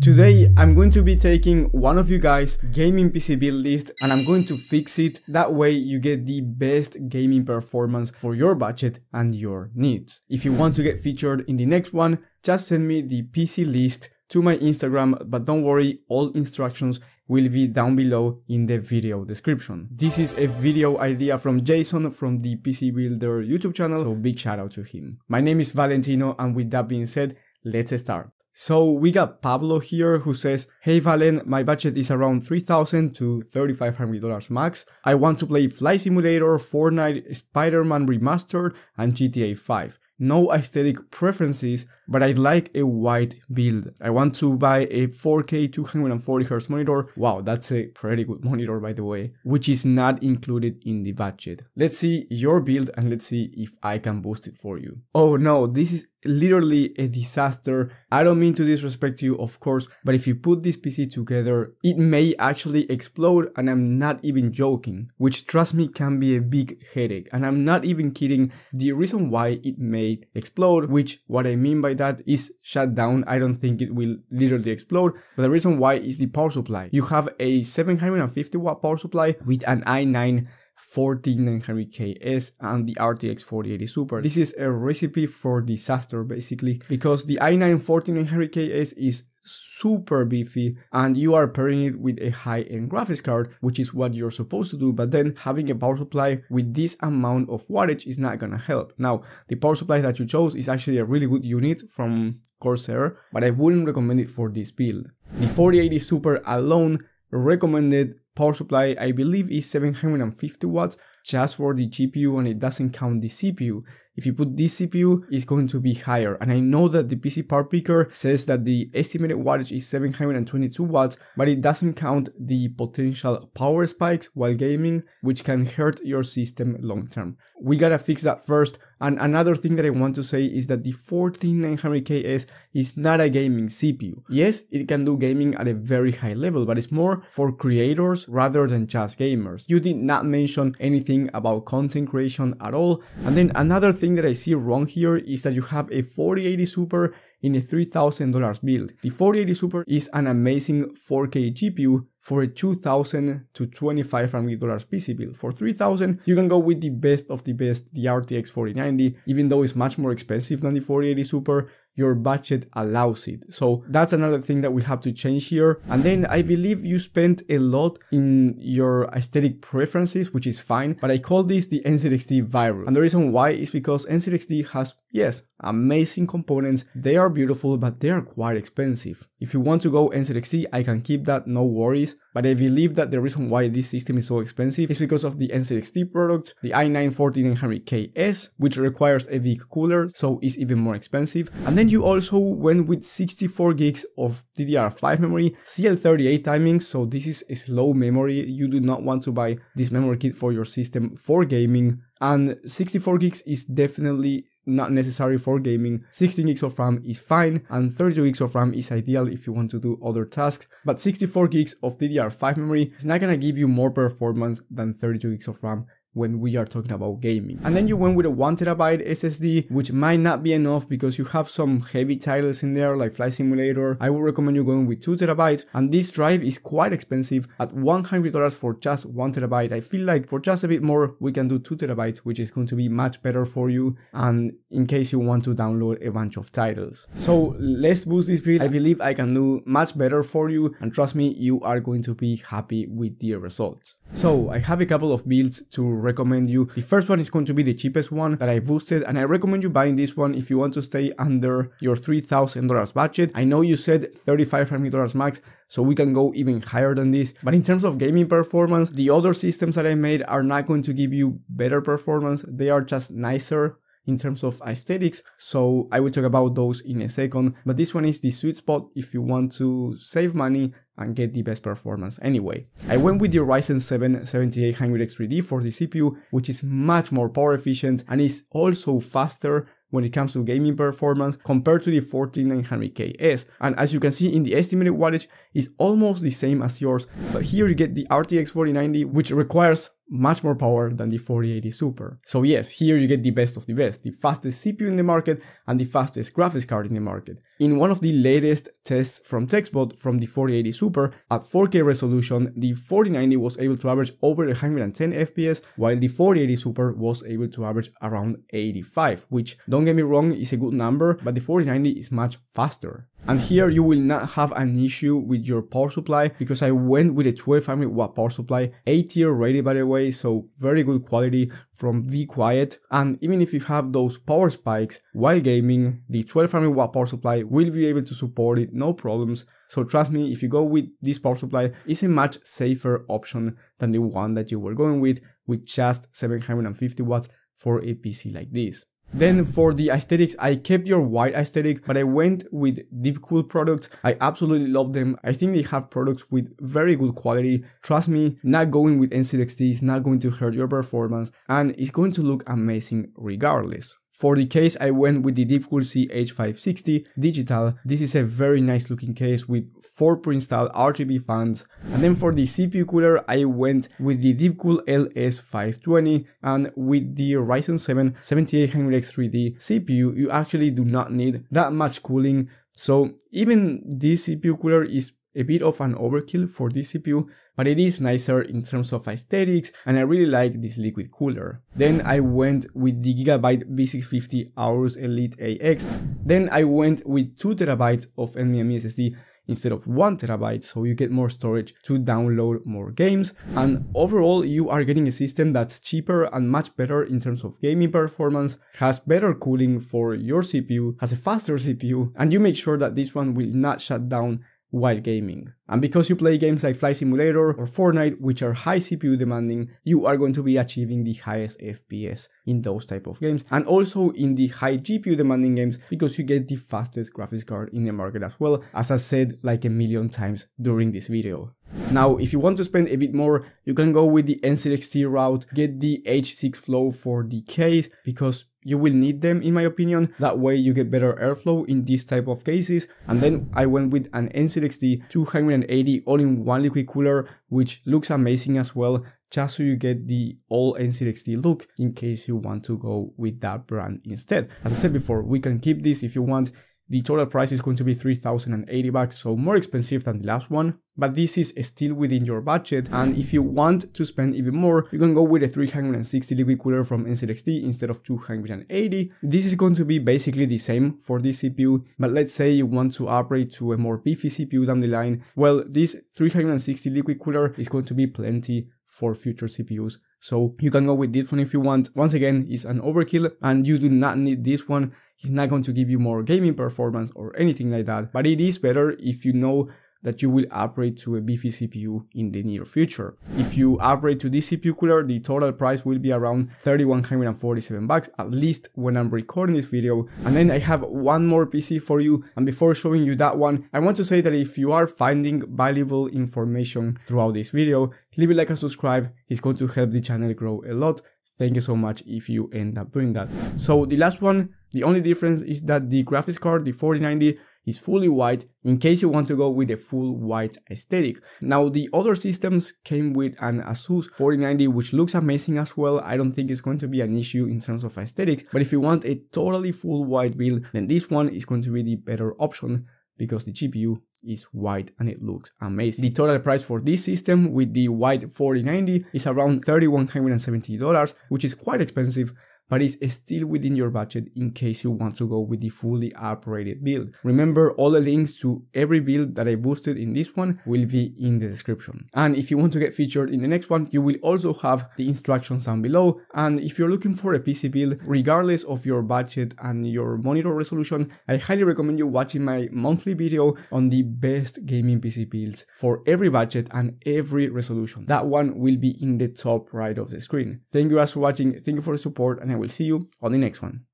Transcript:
Today I'm going to be taking one of you guys gaming PC build list and I'm going to fix it, that way you get the best gaming performance for your budget and your needs. If you want to get featured in the next one, just send me the PC list to my Instagram, but don't worry, all instructions will be down below in the video description. This is a video idea from Jason from the PC Builder YouTube channel, so big shout out to him. My name is Valentino and with that being said, let's start. So we got Pablo here who says, Hey Valen, my budget is around 3000 to $3,500 max. I want to play Flight Simulator, Fortnite, Spider-Man Remastered, and GTA 5 no aesthetic preferences, but I like a white build. I want to buy a 4K 240Hz monitor. Wow, that's a pretty good monitor by the way, which is not included in the budget. Let's see your build and let's see if I can boost it for you. Oh no, this is literally a disaster. I don't mean to disrespect you, of course, but if you put this PC together, it may actually explode and I'm not even joking, which trust me can be a big headache. And I'm not even kidding. The reason why it may explode, which what I mean by that is shut down. I don't think it will literally explode, but the reason why is the power supply. You have a 750 watt power supply with an i9 14900KS and the RTX 4080 Super. This is a recipe for disaster basically because the i9 14900KS is super beefy and you are pairing it with a high-end graphics card which is what you're supposed to do but then having a power supply with this amount of wattage is not gonna help. Now the power supply that you chose is actually a really good unit from Corsair but I wouldn't recommend it for this build. The 4080 Super alone recommended power supply I believe is 750 watts just for the GPU and it doesn't count the CPU. If you put this CPU, it's going to be higher. And I know that the PCPartPicker says that the estimated wattage is 722 watts, but it doesn't count the potential power spikes while gaming, which can hurt your system long term. We gotta fix that first. And another thing that I want to say is that the 14900KS is not a gaming CPU. Yes, it can do gaming at a very high level, but it's more for creators rather than just gamers. You did not mention anything about content creation at all. And then another thing that I see wrong here is that you have a 4080 Super in a $3,000 build. The 4080 Super is an amazing 4K GPU for a 2000 to $2,500 PC build. For 3000 you can go with the best of the best, the RTX 4090, even though it's much more expensive than the 4080 Super, your budget allows it. So that's another thing that we have to change here. And then I believe you spent a lot in your aesthetic preferences, which is fine, but I call this the NZXT virus. And the reason why is because NZXT has, yes, amazing components. They are beautiful, but they are quite expensive. If you want to go NZXT, I can keep that, no worries. But I believe that the reason why this system is so expensive is because of the NZXT product, the i9 14900KS, which requires a big cooler, so it's even more expensive. And then you also went with 64 gigs of DDR5 memory, CL38 timing, so this is a slow memory. You do not want to buy this memory kit for your system for gaming. And 64 gigs is definitely not necessary for gaming. 16 gigs of RAM is fine and 32 gigs of RAM is ideal if you want to do other tasks, but 64 gigs of DDR5 memory is not gonna give you more performance than 32 gigs of RAM when we are talking about gaming. And then you went with a 1TB SSD, which might not be enough because you have some heavy titles in there like Flight Simulator. I would recommend you going with 2TB and this drive is quite expensive at $100 for just 1TB. I feel like for just a bit more we can do 2TB which is going to be much better for you and in case you want to download a bunch of titles. So let's boost this build. I believe I can do much better for you and trust me you are going to be happy with the results. So I have a couple of builds to recommend you. The first one is going to be the cheapest one that I boosted and I recommend you buying this one if you want to stay under your $3,000 budget. I know you said $3,500 max, so we can go even higher than this. But in terms of gaming performance, the other systems that I made are not going to give you better performance. They are just nicer in terms of aesthetics, so I will talk about those in a second, but this one is the sweet spot if you want to save money and get the best performance anyway. I went with the Ryzen 7 7800X3D for the CPU, which is much more power efficient and is also faster when it comes to gaming performance compared to the 14900KS. And as you can see in the estimated wattage is almost the same as yours, but here you get the RTX 4090 which requires much more power than the 4080 Super. So yes, here you get the best of the best, the fastest CPU in the market and the fastest graphics card in the market. In one of the latest tests from TechSpot from the 4080 Super, at 4K resolution, the 4090 was able to average over 110 FPS, while the 4080 Super was able to average around 85, which, don't get me wrong, is a good number, but the 4090 is much faster. And here you will not have an issue with your power supply because I went with a 1200 watt power supply, A tier rated by the way, so very good quality from be quiet. And even if you have those power spikes while gaming, the 1200 watt power supply will be able to support it, no problems. So trust me, if you go with this power supply, it's a much safer option than the one that you were going with, with just 750 watts for a PC like this. Then for the aesthetics, I kept your white aesthetic, but I went with Deepcool products. I absolutely love them. I think they have products with very good quality. Trust me, not going with NZXT is not going to hurt your performance and it's going to look amazing regardless. For the case I went with the Deepcool CH560 digital, this is a very nice looking case with 4 pre-installed RGB fans. And then for the CPU cooler I went with the Deepcool LS520 and with the Ryzen 7 7800X3D CPU you actually do not need that much cooling. So even this CPU cooler is a bit of an overkill for this CPU, but it is nicer in terms of aesthetics and I really like this liquid cooler. Then I went with the Gigabyte B650 Aorus Elite AX. Then I went with 2TB of NVMe SSD instead of 1TB so you get more storage to download more games and overall you are getting a system that's cheaper and much better in terms of gaming performance, has better cooling for your CPU, has a faster CPU and you make sure that this one will not shut down while gaming. And because you play games like Flight Simulator or Fortnite, which are high CPU demanding, you are going to be achieving the highest FPS in those type of games. And also in the high GPU demanding games, because you get the fastest graphics card in the market as well, as I said like a million times during this video. Now, if you want to spend a bit more, you can go with the NZXT route, get the H6 Flow for the case, because you will need them in my opinion, that way you get better airflow in these type of cases, and then I went with an NZXT 280 all-in-one liquid cooler, which looks amazing as well, just so you get the all NZXT look in case you want to go with that brand instead. As I said before, we can keep this if you want, the total price is going to be 3080 bucks, so more expensive than the last one, but this is still within your budget and if you want to spend even more, you can go with a 360 liquid cooler from NZXT instead of 280. This is going to be basically the same for this CPU, but let's say you want to upgrade to a more beefy CPU down the line, well this 360 liquid cooler is going to be plenty for future CPUs. So you can go with this one if you want. Once again, it's an overkill and you do not need this one. It's not going to give you more gaming performance or anything like that, but it is better if you know that you will upgrade to a beefy CPU in the near future. If you upgrade to this CPU cooler, the total price will be around 3147 bucks, at least when I'm recording this video. And then I have one more PC for you. And before showing you that one, I want to say that if you are finding valuable information throughout this video, leave a like and subscribe. It's going to help the channel grow a lot. Thank you so much if you end up doing that. So the last one, the only difference is that the graphics card, the 4090, is fully white in case you want to go with a full white aesthetic. Now the other systems came with an Asus 4090 which looks amazing as well, I don't think it's going to be an issue in terms of aesthetics, but if you want a totally full white build then this one is going to be the better option because the GPU is white and it looks amazing. The total price for this system with the white 4090 is around $3,170, which is quite expensive, but is still within your budget in case you want to go with the fully operated build. Remember all the links to every build that I boosted in this one will be in the description. And if you want to get featured in the next one, you will also have the instructions down below. And if you're looking for a PC build, regardless of your budget and your monitor resolution, I highly recommend you watching my monthly video on the best gaming PC builds for every budget and every resolution. That one will be in the top right of the screen. Thank you guys for watching, thank you for the support, and I will see you on the next one.